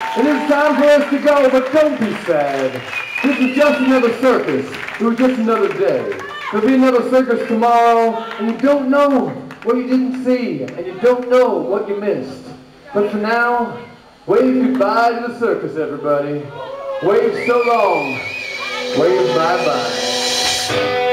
And it's time for us to go, but don't be sad. This is just another circus. It was just another day. There'll be another circus tomorrow, and you don't know what you didn't see, and you don't know what you missed. But for now, wave goodbye to the circus, everybody. Wave so long. Wave bye-bye.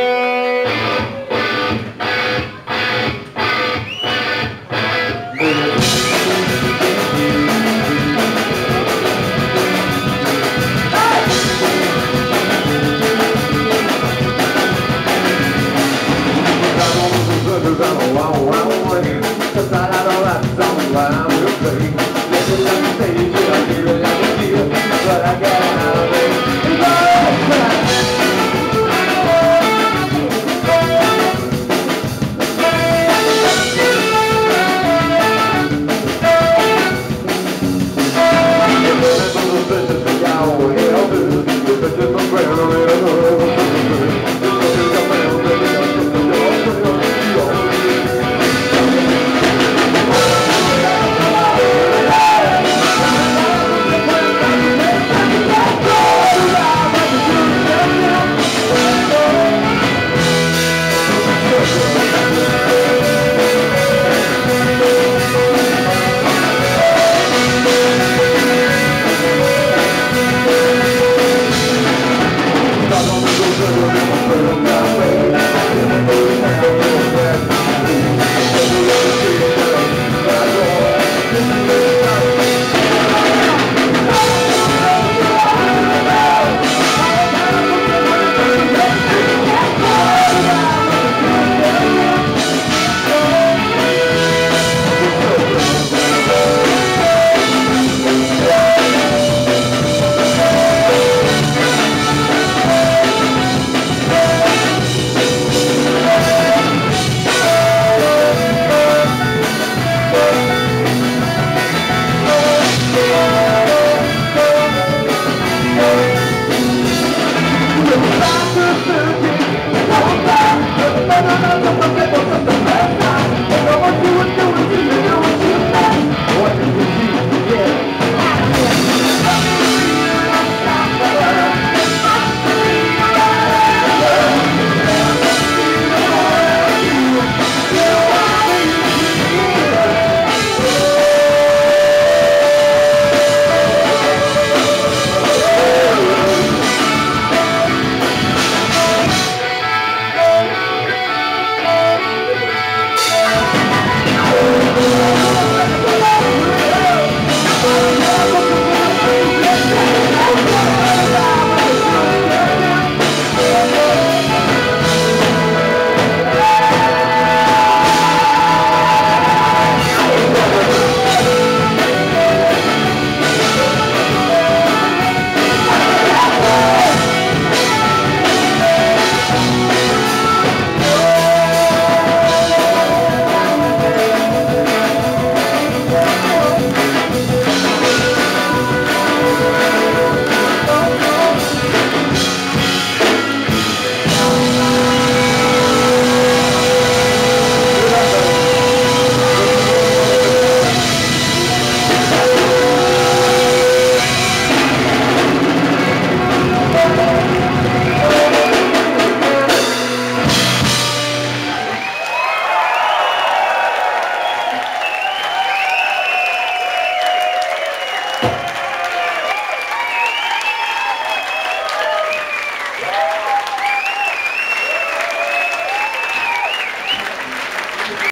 Obrigado.